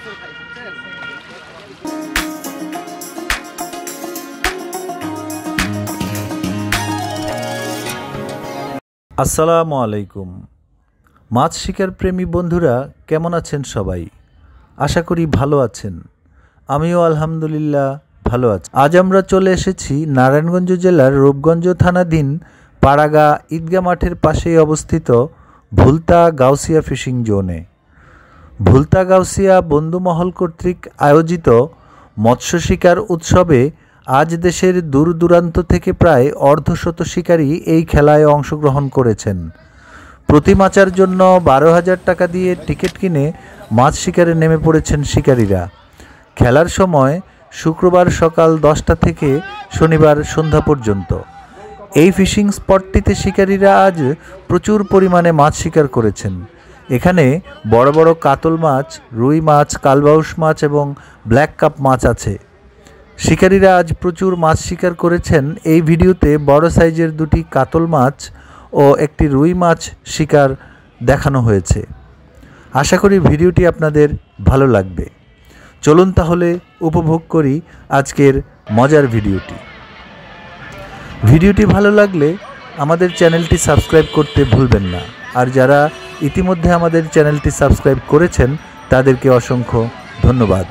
আসসালামু আলাইকুম। মাছ শিকার প্রেমী বন্ধুরা, কেমন আছেন সবাই? আশা করি ভালো আছেন। আমিও আলহামদুলিল্লাহ ভালো আছি। আজ আমরা চলে এসেছি নারায়ণগঞ্জ জেলার রূপগঞ্জ থানাধীন পাড়াগা ঈদগা মাঠের পাশেই অবস্থিত ভুলতা গাউসিয়া ফিশিং জোনে। ভুলতা গাউসিয়া বন্ধুমহল কর্তৃক আয়োজিত মৎস্য শিকার উৎসবে আজ দেশের দূর দূরান্ত থেকে প্রায় অর্ধশত শিকারী এই খেলায় অংশগ্রহণ করেছেন। প্রতি মাচার জন্য বারো হাজার টাকা দিয়ে টিকিট কিনে মাছ শিকারে নেমে পড়েছেন শিকারীরা। খেলার সময় শুক্রবার সকাল দশটা থেকে শনিবার সন্ধ্যা পর্যন্ত। এই ফিশিং স্পটটিতে শিকারীরা আজ প্রচুর পরিমাণে মাছ শিকার করেছেন। এখানে বড় বড় কাতল মাছ, রুই মাছ, কালবাউস মাছ এবং ব্ল্যাক কাপ মাছ আছে। শিকারীরা আজ প্রচুর মাছ শিকার করেছেন। এই ভিডিওতে বড় সাইজের দুটি কাতল মাছ ও একটি রুই মাছ শিকার দেখানো হয়েছে। আশা করি ভিডিওটি আপনাদের ভালো লাগবে। চলুন তাহলে উপভোগ করি আজকের মজার ভিডিওটি। ভিডিওটি ভালো লাগলে আমাদের চ্যানেলটি সাবস্ক্রাইব করতে ভুলবেন না। আর যারা ইতিমধ্যে আমাদের চ্যানেলটি সাবস্ক্রাইব করেছেন তাদেরকে অসংখ্য ধন্যবাদ।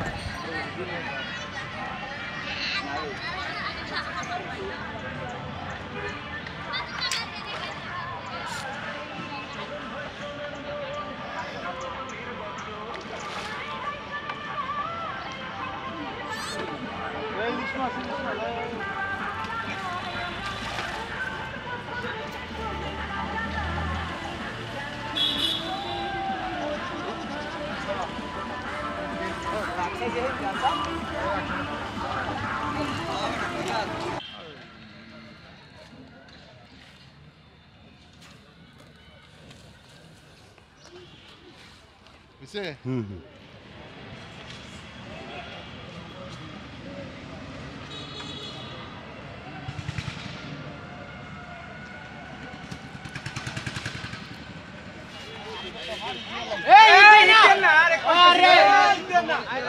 নাগিনি নাগিনি উঠছে না এই গাছ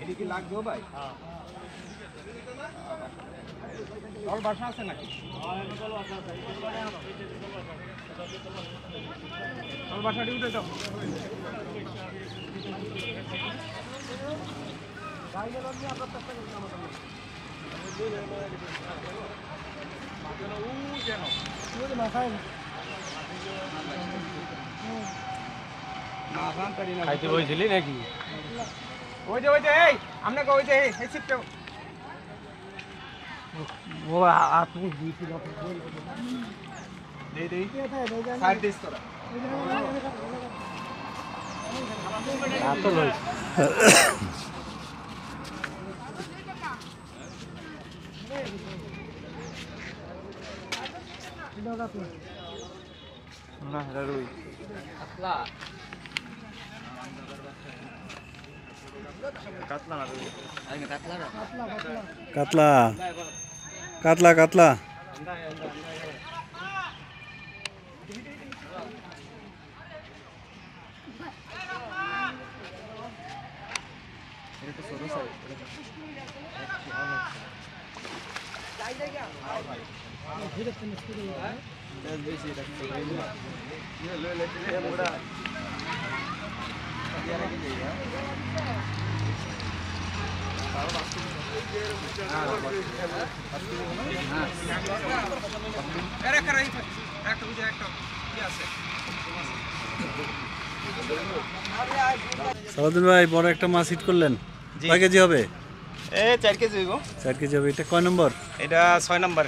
এদিকে লাগবে ভাই জল বাসা আছে নাকি জল বাসাটি উঠে যাও খাইতে বইছিলি নাকি? ওই যে ওই যে এই আপনাকে ওই যে এই এই সিটটা ও আপনি দিয়েছিল দেই দেই। সাইড দিস তোরা। আতল कतला कतला সালাদুল ভাই বড় একটা মাছ হিট করলেন। কয় কেজি হবে? এ চার কেজি হইব। চার কেজি হবে। এটা কয় নম্বর? এটা ছয় নম্বর।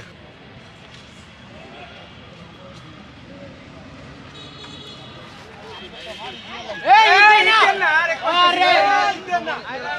না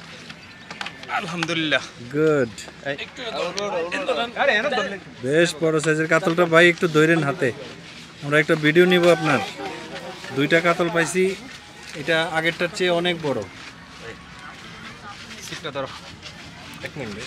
আলহামদুলিল্লাহ। গুড আরে এনে ধরলে বেশ বড় সাইজের কাতলটা ভাই একটু ধরেন হাতে। আমরা একটা ভিডিও নিব আপনার। দুইটা কাতল পাইছি। এটা আগেরটার চেয়ে অনেক বড়। সিটটা ধরো। এক মিনিট।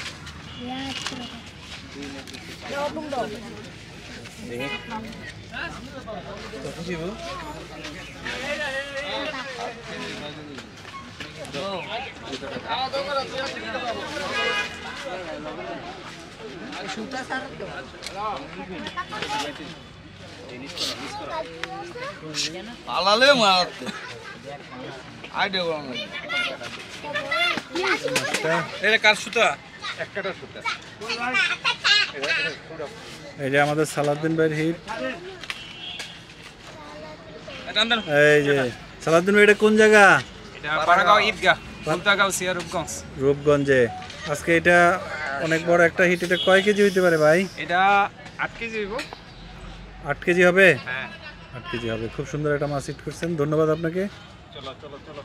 পালালে মারতে। আইডিয়া এটা কার সুতা? একটা সুতা। এই যে আমাদের সালাউদ্দিন ভাইয়ের হিট। এই যে সালাউদ্দিন ভাই এটা কোন জায়গা? এটা ঈদগাহ। সিয়া রূপগঞ্জ। রূপগঞ্জে। আজকে এটা অনেক বড় একটা হিট এটা কয় কেজি হইতে পারে ভাই? এটা আট কেজি হইব। আট কেজি হবে? হ্যাঁ। আট কেজি হবে। খুব সুন্দর একটা মাছ হিট করছেন। ধন্যবাদ আপনাকে। চলো চলো চলো।